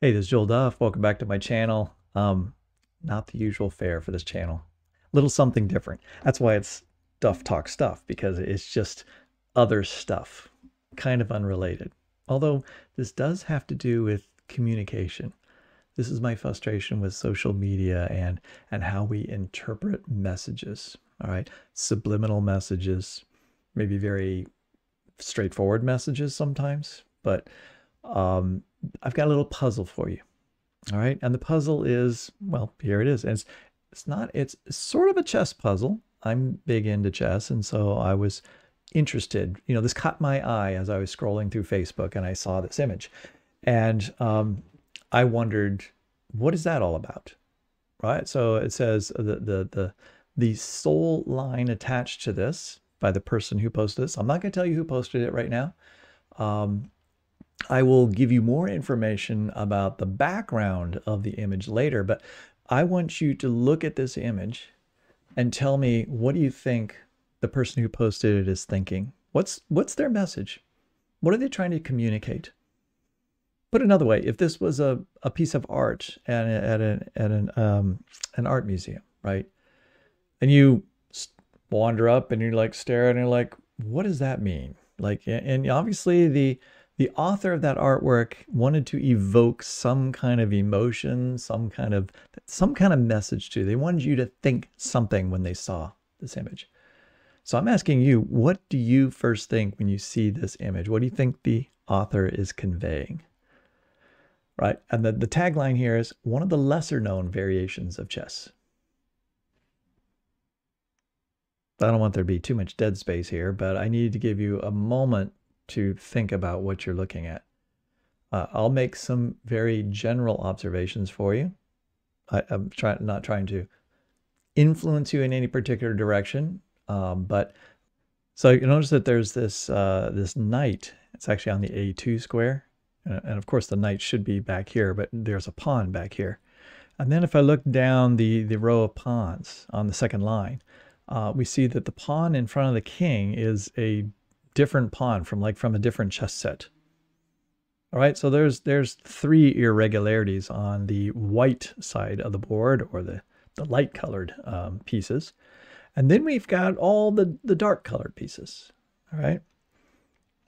Hey, this is Joel Duff. Welcome back to my channel. Um, not the usual fare for this channel. A little something different. That's why it's Duff Talk Stuff, because it's just other stuff, kind of unrelated. Although this does have to do with communication. This is my frustration with social media and and how we interpret messages. All right. Subliminal messages, maybe very straightforward messages sometimes, but um, I've got a little puzzle for you. All right. And the puzzle is, well, here it is. And it's, it's not, it's sort of a chess puzzle. I'm big into chess. And so I was interested, you know, this caught my eye as I was scrolling through Facebook and I saw this image. And um, I wondered, what is that all about? Right. So it says the, the, the, the soul line attached to this by the person who posted this. I'm not going to tell you who posted it right now. Um, I will give you more information about the background of the image later, but I want you to look at this image and tell me what do you think the person who posted it is thinking? What's what's their message? What are they trying to communicate? Put another way, if this was a, a piece of art at, at, an, at an, um, an art museum, right? And you wander up and you're like staring and you're like, what does that mean? Like, and obviously the the author of that artwork wanted to evoke some kind of emotion, some kind of some kind of message to. They wanted you to think something when they saw this image. So I'm asking you, what do you first think when you see this image? What do you think the author is conveying? Right? And the, the tagline here is one of the lesser known variations of chess. I don't want there to be too much dead space here, but I need to give you a moment to think about what you're looking at. Uh, I'll make some very general observations for you. I, am trying not trying to influence you in any particular direction, um, but so you notice that there's this uh, this knight. It's actually on the A2 square, and, and of course the knight should be back here, but there's a pawn back here. And then if I look down the the row of pawns on the second line, uh, we see that the pawn in front of the king is a different pawn from like from a different chess set. All right, so there's there's three irregularities on the white side of the board or the, the light colored um, pieces. And then we've got all the, the dark colored pieces, all right,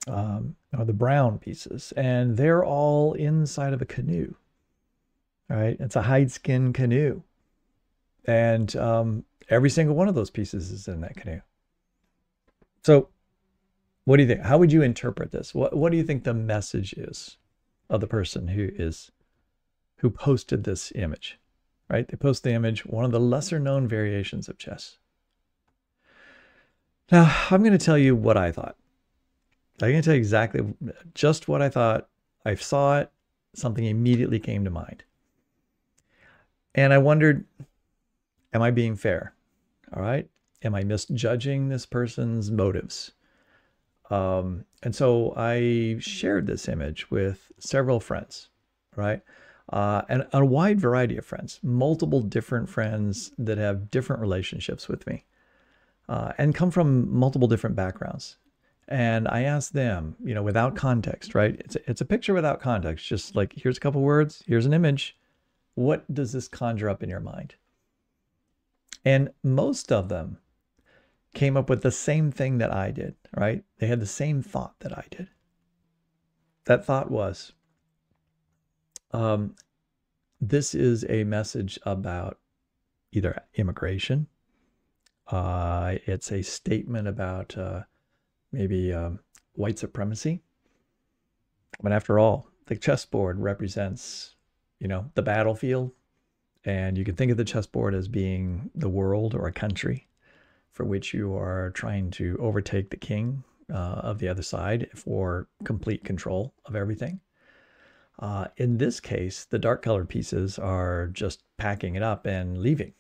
um, or the brown pieces. And they're all inside of a canoe, all right? It's a hide skin canoe. And um, every single one of those pieces is in that canoe. So what do you think? How would you interpret this? What What do you think the message is of the person who is who posted this image? Right? They post the image, one of the lesser known variations of chess. Now, I'm going to tell you what I thought. I'm going to tell you exactly just what I thought. I saw it, something immediately came to mind. And I wondered, am I being fair? All right. Am I misjudging this person's motives? Um, and so I shared this image with several friends, right? Uh, and a wide variety of friends, multiple different friends that have different relationships with me uh, and come from multiple different backgrounds. And I asked them, you know, without context, right? It's a, it's a picture without context, just like here's a couple words, here's an image. What does this conjure up in your mind? And most of them came up with the same thing that I did, right? They had the same thought that I did. That thought was um, this is a message about either immigration, uh, it's a statement about uh, maybe um, white supremacy. But after all, the chessboard represents, you know, the battlefield. And you can think of the chessboard as being the world or a country for which you are trying to overtake the king uh, of the other side for complete control of everything. Uh, in this case, the dark colored pieces are just packing it up and leaving,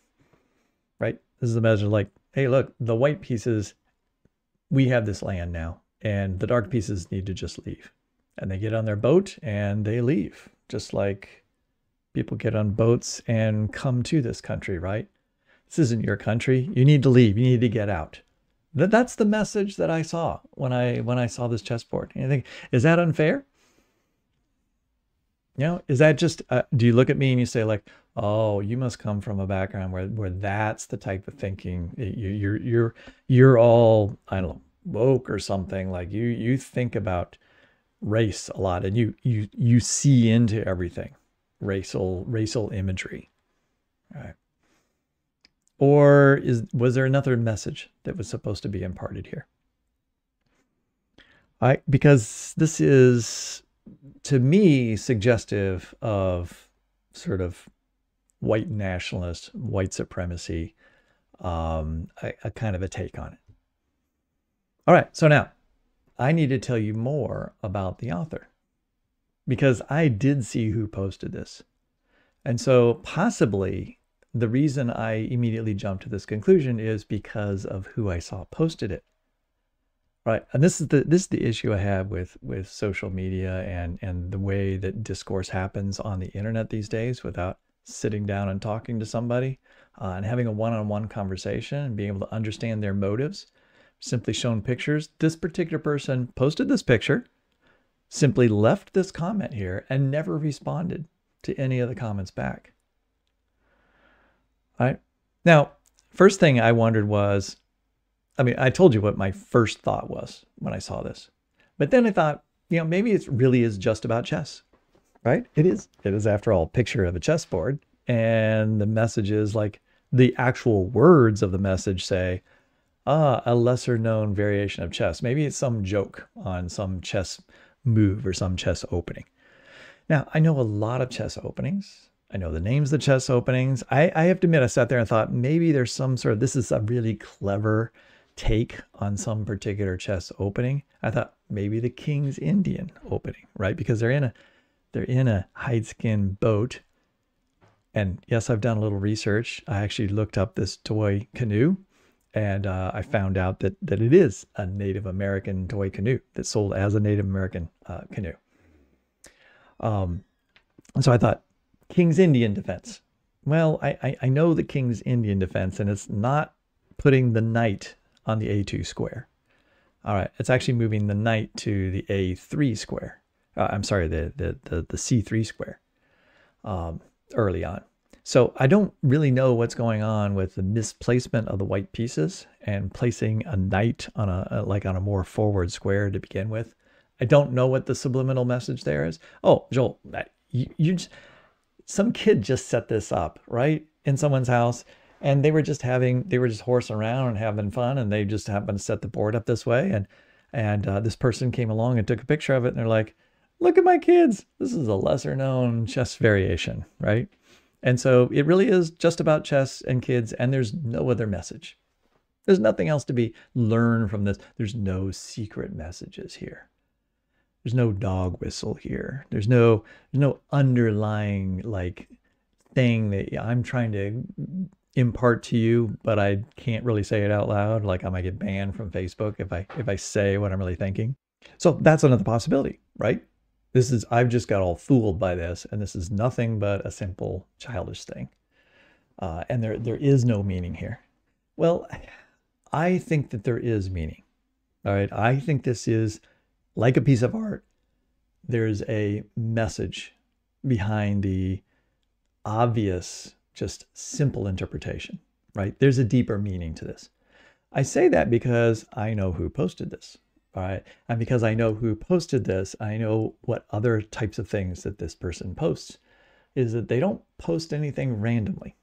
right? This is a measure like, hey, look, the white pieces, we have this land now, and the dark pieces need to just leave. And they get on their boat and they leave, just like people get on boats and come to this country, right? This isn't your country. You need to leave. You need to get out. That, that's the message that I saw when I when I saw this chessboard. And you think, is that unfair? You know, is that just, uh, do you look at me and you say, like, oh, you must come from a background where, where that's the type of thinking you, you're, you're, you're all, I don't know, woke or something like you, you think about race a lot and you, you, you see into everything racial, racial imagery. Right. Or is, was there another message that was supposed to be imparted here? I, because this is to me suggestive of sort of white nationalist, white supremacy, um, a, a kind of a take on it. All right, so now I need to tell you more about the author because I did see who posted this. And so possibly the reason I immediately jumped to this conclusion is because of who I saw posted it. Right. And this is the this is the issue I have with with social media and and the way that discourse happens on the internet these days without sitting down and talking to somebody uh, and having a one-on-one conversation and being able to understand their motives. Simply shown pictures. This particular person posted this picture, simply left this comment here and never responded to any of the comments back. Right. Now, first thing I wondered was I mean, I told you what my first thought was when I saw this. But then I thought, you know, maybe it really is just about chess, right? It is. It is, after all, a picture of a chessboard. And the message is like the actual words of the message say, ah, a lesser known variation of chess. Maybe it's some joke on some chess move or some chess opening. Now, I know a lot of chess openings. I know the names of the chess openings. I, I have to admit, I sat there and thought maybe there's some sort of this is a really clever take on some particular chess opening. I thought maybe the King's Indian opening, right? Because they're in a they're in a hide skin boat. And yes, I've done a little research. I actually looked up this toy canoe and uh, I found out that that it is a Native American toy canoe that's sold as a Native American uh, canoe. Um, and so I thought, King's Indian defense. Well, I, I, I know the King's Indian defense, and it's not putting the knight on the A2 square. All right, it's actually moving the knight to the A3 square. Uh, I'm sorry, the, the, the, the C3 square um, early on. So I don't really know what's going on with the misplacement of the white pieces and placing a knight on a like on a more forward square to begin with. I don't know what the subliminal message there is. Oh, Joel, you, you just, some kid just set this up, right? In someone's house and they were just having they were just horsing around and having fun and they just happened to set the board up this way and and uh, this person came along and took a picture of it and they're like look at my kids. This is a lesser known chess variation right? And so it really is just about chess and kids and there's no other message. There's nothing else to be learned from this. There's no secret messages here there's no dog whistle here there's no there's no underlying like thing that i'm trying to impart to you, but I can't really say it out loud. Like I might get banned from Facebook if I if I say what I'm really thinking. So that's another possibility, right? This is I've just got all fooled by this, and this is nothing but a simple childish thing. Uh, and there there is no meaning here. Well, I think that there is meaning. All right. I think this is like a piece of art. There's a message behind the obvious just simple interpretation, right? There's a deeper meaning to this. I say that because I know who posted this, right? And because I know who posted this, I know what other types of things that this person posts is that they don't post anything randomly,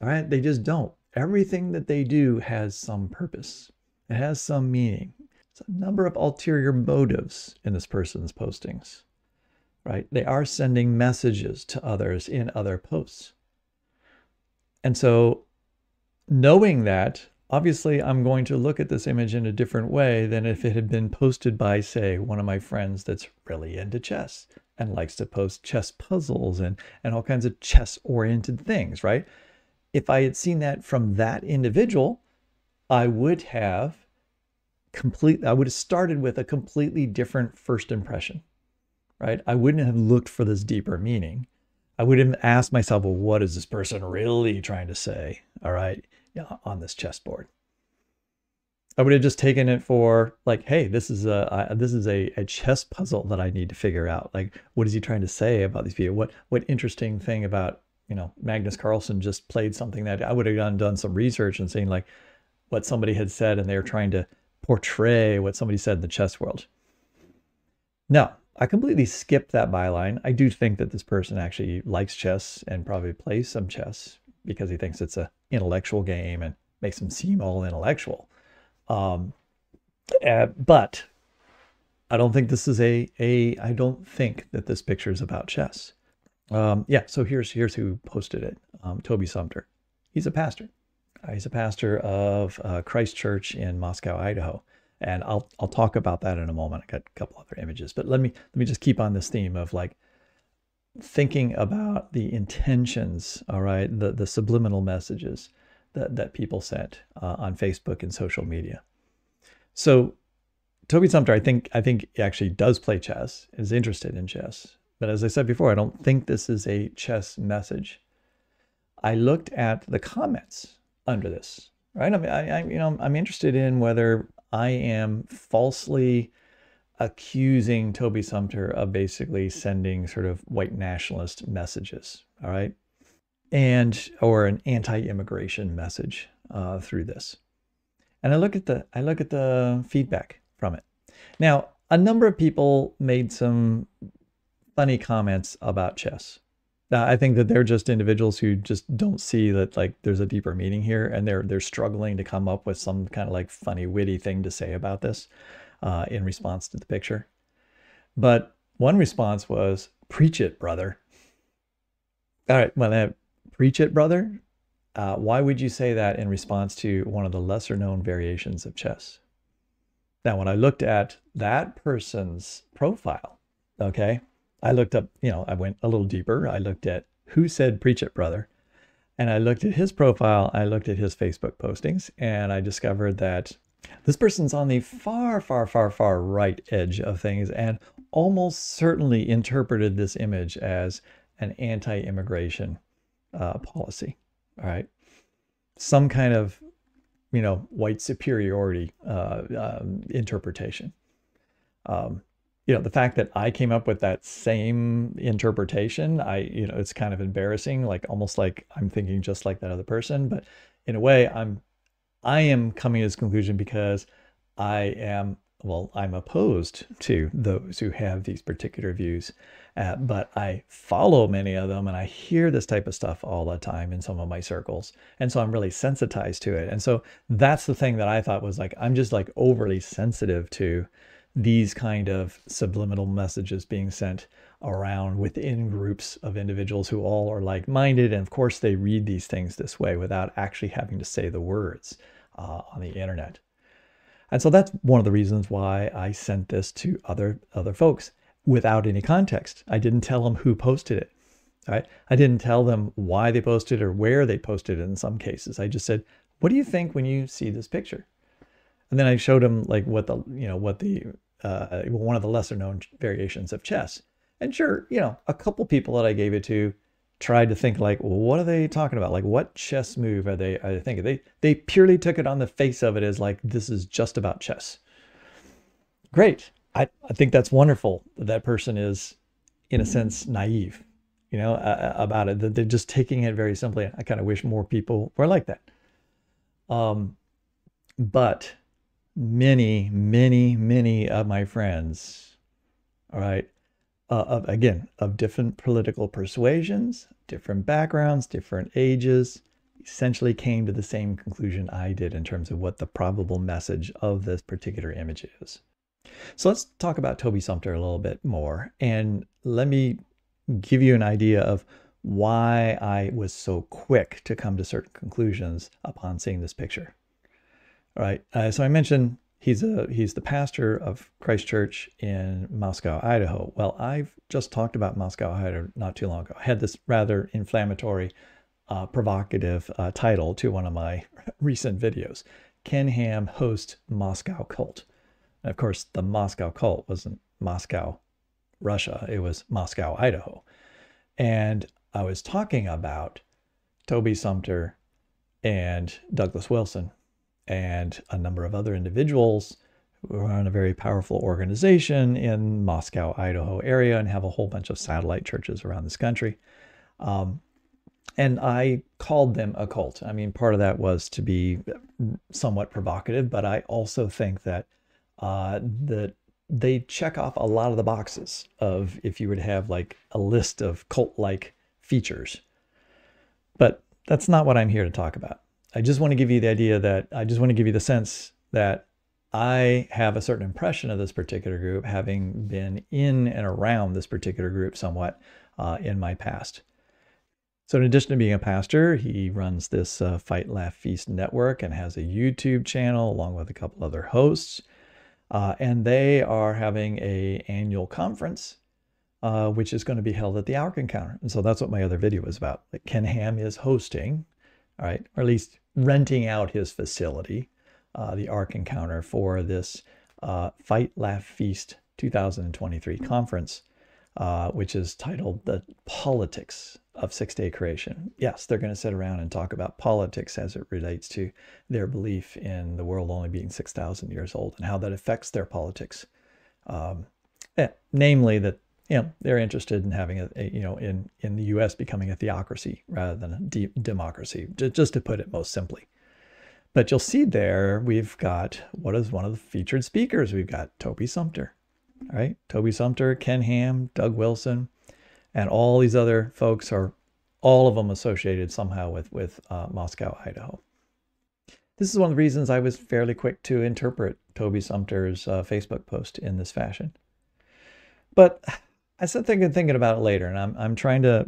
all right? They just don't. Everything that they do has some purpose. It has some meaning. A number of ulterior motives in this person's postings, right? They are sending messages to others in other posts. And so knowing that, obviously I'm going to look at this image in a different way than if it had been posted by, say, one of my friends that's really into chess and likes to post chess puzzles and, and all kinds of chess oriented things, right? If I had seen that from that individual, I would have complete I would have started with a completely different first impression, right? I wouldn't have looked for this deeper meaning. I would have asked myself, well, what is this person really trying to say? All right, yeah, on this chessboard. I would have just taken it for like, hey, this is a this is a, a chess puzzle that I need to figure out. Like, what is he trying to say about these people? What what interesting thing about you know Magnus Carlsen just played something that I would have done done some research and seen like what somebody had said, and they were trying to portray what somebody said in the chess world. Now, I completely skipped that byline. I do think that this person actually likes chess and probably plays some chess because he thinks it's an intellectual game and makes him seem all intellectual. Um, uh, but I don't think this is a a. I don't think that this picture is about chess. Um, yeah. So here's here's who posted it. Um, Toby Sumpter. He's a pastor. He's a pastor of uh, Christ Church in Moscow, Idaho, and I'll I'll talk about that in a moment. I got a couple other images, but let me let me just keep on this theme of like thinking about the intentions. All right, the the subliminal messages that, that people sent uh, on Facebook and social media. So Toby Sumpter, I think, I think actually does play chess, is interested in chess. But as I said before, I don't think this is a chess message. I looked at the comments under this, right? I mean, I, I you know, I'm interested in whether I am falsely accusing Toby Sumpter of basically sending sort of white nationalist messages. All right and or an anti-immigration message uh, through this. And I look at the I look at the feedback from it. Now, a number of people made some funny comments about chess. Now, I think that they're just individuals who just don't see that like there's a deeper meaning here, and they're they're struggling to come up with some kind of like funny, witty thing to say about this uh, in response to the picture. But one response was, "Preach it, brother." All right, well, that Preach it, brother. Uh, why would you say that in response to one of the lesser known variations of chess? Now, when I looked at that person's profile, okay, I looked up, you know, I went a little deeper. I looked at who said preach it, brother. And I looked at his profile, I looked at his Facebook postings, and I discovered that this person's on the far, far, far, far right edge of things and almost certainly interpreted this image as an anti immigration uh, policy. All right. Some kind of, you know, white superiority uh, um, interpretation. Um, you know, the fact that I came up with that same interpretation, I, you know, it's kind of embarrassing, like almost like I'm thinking just like that other person. But in a way, I'm, I am coming to this conclusion because I am well, I'm opposed to those who have these particular views, uh, but I follow many of them and I hear this type of stuff all the time in some of my circles. And so I'm really sensitized to it. And so that's the thing that I thought was like, I'm just like overly sensitive to these kind of subliminal messages being sent around within groups of individuals who all are like minded. And of course, they read these things this way without actually having to say the words uh, on the internet. And so that's one of the reasons why I sent this to other other folks without any context. I didn't tell them who posted it. Right? I didn't tell them why they posted or where they posted it in some cases. I just said, "What do you think when you see this picture?" And then I showed them like what the you know what the uh, one of the lesser known variations of chess. And sure, you know, a couple people that I gave it to tried to think like, well, what are they talking about? Like, what chess move are they, they thinking? They, they purely took it on the face of it as like, this is just about chess. Great. I, I think that's wonderful that that person is, in a sense, naive, you know, uh, about it, that they're just taking it very simply. I kind of wish more people were like that. Um, but many, many, many of my friends, all right, uh, of, again, of different political persuasions, different backgrounds, different ages, essentially came to the same conclusion I did in terms of what the probable message of this particular image is. So let's talk about Toby Sumpter a little bit more. And let me give you an idea of why I was so quick to come to certain conclusions upon seeing this picture. All right. Uh, so I mentioned He's a he's the pastor of Christ Church in Moscow, Idaho. Well, I've just talked about Moscow, Idaho not too long ago. I had this rather inflammatory, uh, provocative uh, title to one of my recent videos. Ken Ham host Moscow cult. And of course, the Moscow cult wasn't Moscow, Russia. It was Moscow, Idaho. And I was talking about Toby Sumpter and Douglas Wilson and a number of other individuals who run a very powerful organization in Moscow, Idaho area, and have a whole bunch of satellite churches around this country. Um, and I called them a cult. I mean, part of that was to be somewhat provocative, but I also think that uh, that they check off a lot of the boxes of if you to have like a list of cult-like features. But that's not what I'm here to talk about. I just want to give you the idea that I just want to give you the sense that I have a certain impression of this particular group, having been in and around this particular group somewhat uh, in my past. So, in addition to being a pastor, he runs this uh, Fight, Laugh, Feast network and has a YouTube channel along with a couple other hosts. Uh, and they are having a annual conference, uh, which is going to be held at the Ark Encounter. And so that's what my other video was about. Ken Ham is hosting, all right, or at least renting out his facility, uh, the Ark Encounter, for this uh, Fight, Laugh, Feast 2023 conference, uh, which is titled The Politics of Six Day Creation. Yes, they're going to sit around and talk about politics as it relates to their belief in the world only being 6,000 years old and how that affects their politics. Um, yeah, namely, that you know they're interested in having a, a, you know in in the U.S. becoming a theocracy rather than a de- democracy, just to put it most simply. But you'll see there we've got what is one of the featured speakers. We've got Toby Sumpter, right? Toby Sumpter, Ken Ham, Doug Wilson, and all these other folks are all of them associated somehow with with uh, Moscow, Idaho. This is one of the reasons I was fairly quick to interpret Toby Sumpter's uh, Facebook post in this fashion. But I started thinking, thinking about it later, and I'm I'm trying to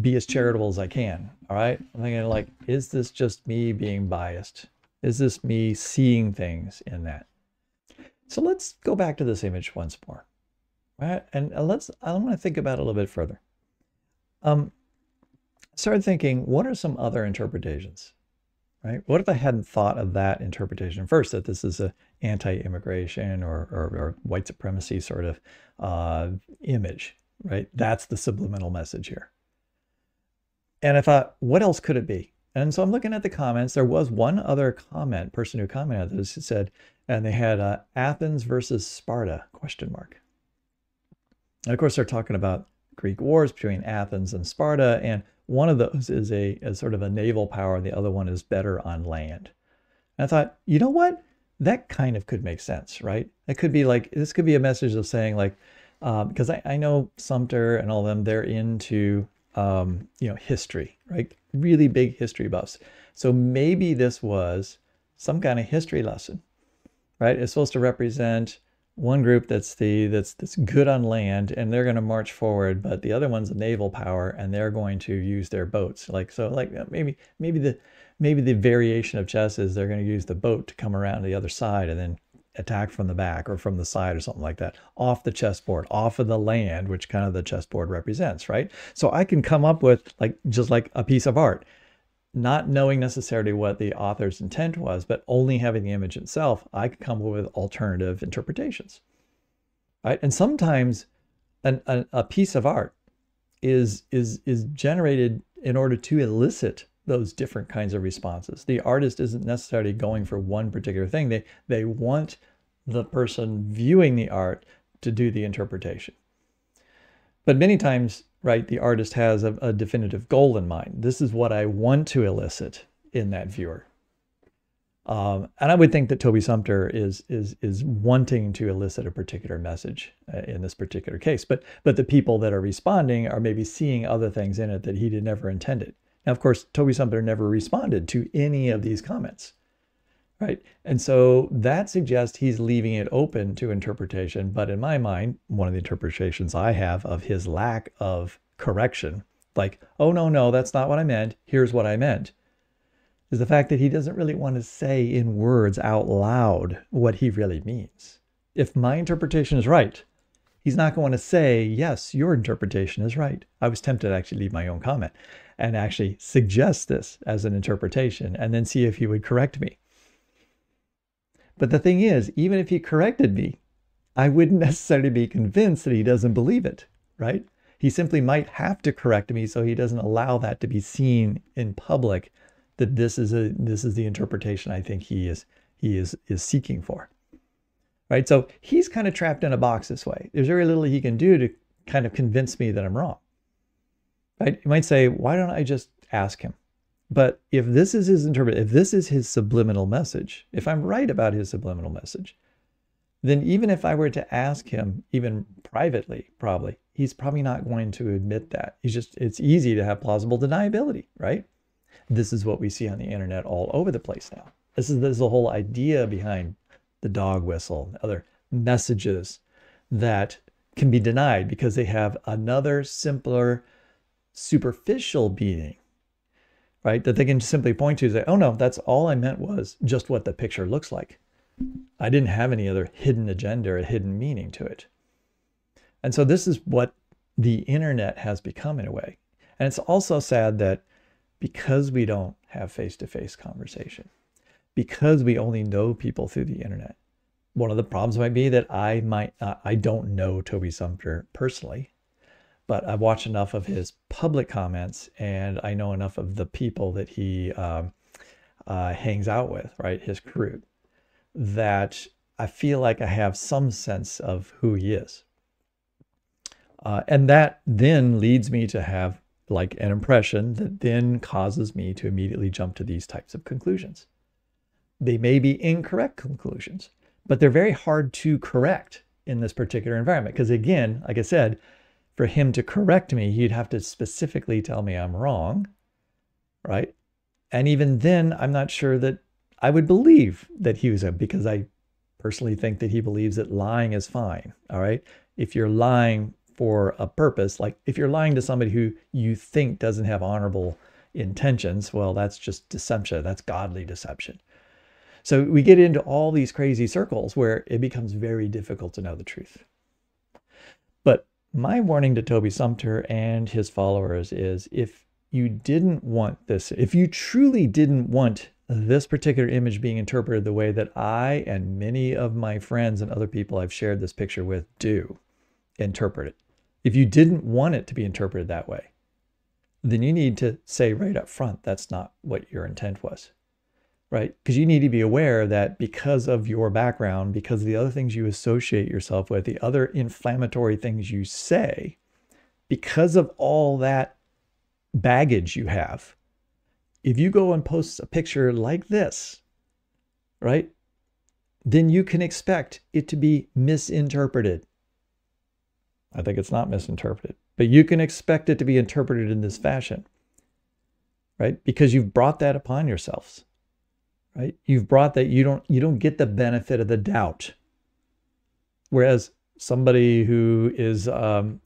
be as charitable as I can. All right, I'm thinking like, is this just me being biased? Is this me seeing things in that? So let's go back to this image once more right? And uh, let's, I want to think about it a little bit further. Um, started thinking, what are some other interpretations, right? What if I hadn't thought of that interpretation first, that this is a anti-immigration or, or, or, white supremacy sort of uh, image, right? That's the subliminal message here. And I thought, what else could it be? And so I'm looking at the comments. There was one other comment, person who commented this said, and they had uh, Athens versus Sparta question mark. And of course, they're talking about Greek wars between Athens and Sparta, and one of those is a, a sort of a naval power, and the other one is better on land. And I thought, you know what? That kind of could make sense, right? It could be like this could be a message of saying like, because um, I, I know Sumpter and all of them, they're into um, you know history, right? Really big history buffs. So maybe this was some kind of history lesson, right? It's supposed to represent one group that's the that's that's good on land and they're going to march forward but the other one's a naval power and they're going to use their boats. Like so like uh, maybe maybe the maybe the variation of chess is they're going to use the boat to come around the other side and then attack from the back or from the side or something like that off the chessboard off of the land which kind of the chessboard represents right? So i can come up with like just like a piece of art not knowing necessarily what the author's intent was, but only having the image itself, I could come up with alternative interpretations. Right? And sometimes an, a, a piece of art is, is, is generated in order to elicit those different kinds of responses. The artist isn't necessarily going for one particular thing. They, they want the person viewing the art to do the interpretation. But many times right, the artist has a, a definitive goal in mind. This is what I want to elicit in that viewer. Um, and I would think that Toby Sumpter is is is wanting to elicit a particular message uh, in this particular case, but but the people that are responding are maybe seeing other things in it that he did never intended. Now, of course, Toby Sumpter never responded to any of these comments, right? And so that suggests he's leaving it open to interpretation. But in my mind, one of the interpretations I have of his lack of correction, like, oh, no, no, that's not what I meant. Here's what I meant, is the fact that he doesn't really want to say in words out loud what he really means. If my interpretation is right, he's not going to say, yes, your interpretation is right. I was tempted to actually leave my own comment and actually suggest this as an interpretation and then see if he would correct me. But the thing is, even if he corrected me, I wouldn't necessarily be convinced that he doesn't believe it, right? He simply might have to correct me so he doesn't allow that to be seen in public that this is a this is the interpretation I think he is he is is seeking for. Right? So he's kind of trapped in a box this way. There's very little he can do to kind of convince me that I'm wrong. Right? You might say, why don't I just ask him? But if this is his interpret, if this is his subliminal message, if I'm right about his subliminal message, then even if I were to ask him, even privately, probably, he's probably not going to admit that. He's just, it's easy to have plausible deniability, right? This is what we see on the internet all over the place now. This is, this is the whole idea behind the dog whistle, other messages that can be denied because they have another simpler, superficial meaning right? That they can simply point to and say, oh no, that's all I meant was just what the picture looks like. I didn't have any other hidden agenda or hidden meaning to it. And so this is what the internet has become in a way. And it's also sad that because we don't have face-to-face conversation, because we only know people through the internet, one of the problems might be that I might not, I don't know Toby Sumpter personally but I've watched enough of his public comments and I know enough of the people that he um, uh, hangs out with, right? His crew, that I feel like I have some sense of who he is. Uh, and that then leads me to have like an impression that then causes me to immediately jump to these types of conclusions. They may be incorrect conclusions, but they're very hard to correct in this particular environment. Because again, like I said, for him to correct me, he'd have to specifically tell me I'm wrong, right? And even then, I'm not sure that I would believe that he was a, because I personally think that he believes that lying is fine, all right? If you're lying for a purpose, like if you're lying to somebody who you think doesn't have honorable intentions, well, that's just deception. That's godly deception. So we get into all these crazy circles where it becomes very difficult to know the truth. My warning to Toby Sumpter and his followers is if you didn't want this, if you truly didn't want this particular image being interpreted the way that I and many of my friends and other people I've shared this picture with do interpret it, if you didn't want it to be interpreted that way, then you need to say right up front that's not what your intent was right? Because you need to be aware that because of your background, because of the other things you associate yourself with, the other inflammatory things you say, because of all that baggage you have, if you go and post a picture like this, right, then you can expect it to be misinterpreted. I think it's not misinterpreted, but you can expect it to be interpreted in this fashion, right? Because you've brought that upon yourselves right? You've brought that you don't you don't get the benefit of the doubt. Whereas somebody who is um,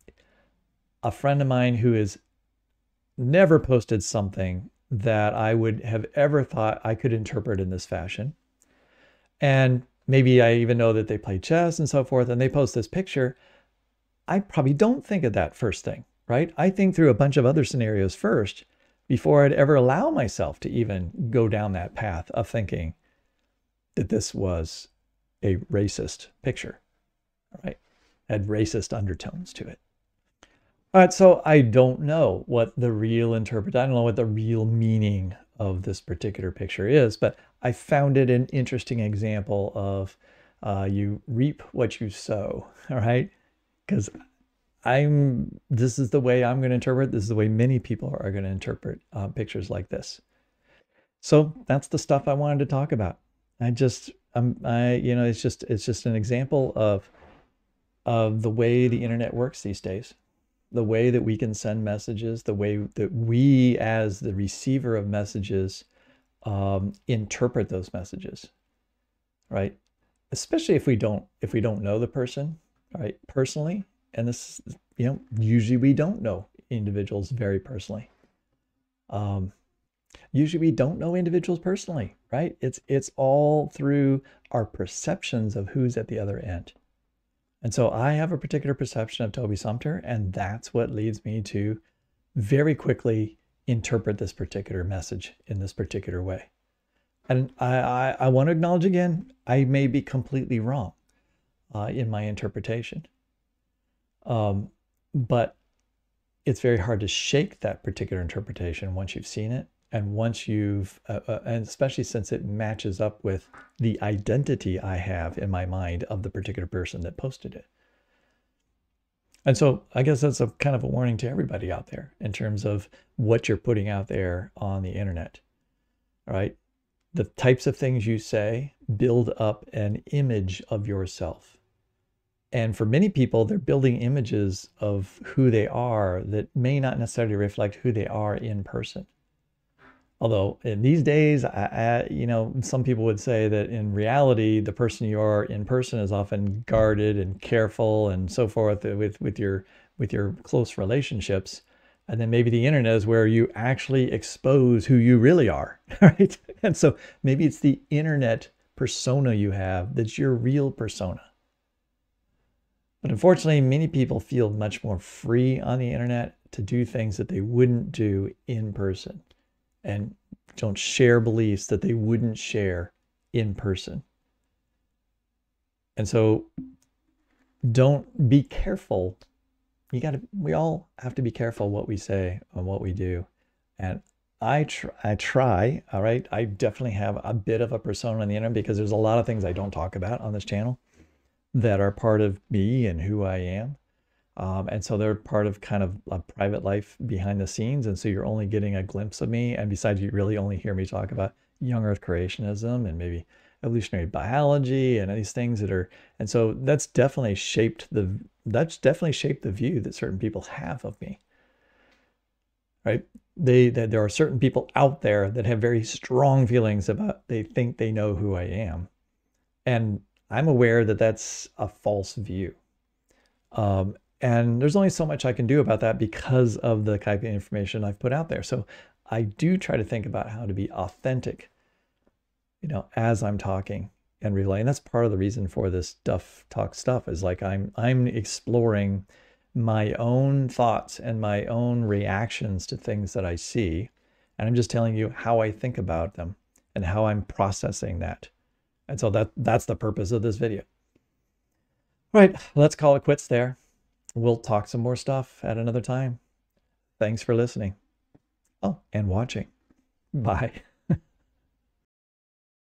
a friend of mine who has never posted something that I would have ever thought I could interpret in this fashion. And maybe I even know that they play chess and so forth, and they post this picture. I probably don't think of that first thing, right? I think through a bunch of other scenarios first before I'd ever allow myself to even go down that path of thinking that this was a racist picture, right? Had racist undertones to it. All right, so I don't know what the real interpret. I don't know what the real meaning of this particular picture is, but I found it an interesting example of uh, you reap what you sow. All right, because I'm this is the way I'm going to interpret. This is the way many people are going to interpret uh, pictures like this. So that's the stuff I wanted to talk about. I just I'm I you know it's just it's just an example of of the way the internet works these days. The way that we can send messages, the way that we as the receiver of messages um, interpret those messages, right? Especially if we don't if we don't know the person, right? Personally, and this, you know, usually we don't know individuals very personally. Um, usually we don't know individuals personally, right? It's it's all through our perceptions of who's at the other end. And so I have a particular perception of Toby Sumpter, and that's what leads me to very quickly interpret this particular message in this particular way. And I, I, I want to acknowledge again, I may be completely wrong uh, in my interpretation. Um, but it's very hard to shake that particular interpretation once you've seen it And once you've, uh, uh, and especially since it matches up with the identity I have in my mind of the particular person that posted it. And so I guess that's a kind of a warning to everybody out there in terms of what you're putting out there on the internet. Right. The types of things you say build up an image of yourself. And for many people, they're building images of who they are that may not necessarily reflect who they are in person. Although in these days, I, I, you know, some people would say that in reality, the person you are in person is often guarded and careful and so forth with with your with your close relationships. And then maybe the internet is where you actually expose who you really are, right? And so maybe it's the internet persona you have that's your real persona. But unfortunately, many people feel much more free on the internet to do things that they wouldn't do in person and don't share beliefs that they wouldn't share in person. And so don't be careful. You got to, we all have to be careful what we say and what we do. And I try, I try, all right. I definitely have a bit of a persona on the internet because there's a lot of things I don't talk about on this channel that are part of me and who I am. Um, and so they're part of kind of a private life behind the scenes. And so you're only getting a glimpse of me. And besides, you really only hear me talk about young earth creationism and maybe evolutionary biology and these things that are, and so that's definitely shaped the, that's definitely shaped the view that certain people have of me. Right? They, that there are certain people out there that have very strong feelings about, they think they know who I am. And I'm aware that that's a false view. Um, and there's only so much I can do about that because of the type of information I've put out there. So I do try to think about how to be authentic, you know, as I'm talking and relaying. That's part of the reason for this Duff Talk stuff is like I'm I'm exploring my own thoughts and my own reactions to things that I see. And I'm just telling you how I think about them and how I'm processing that. And so that that's the purpose of this video. All right, let's call it quits there we'll talk some more stuff at another time. Thanks for listening. Oh, and watching. Hmm. Bye.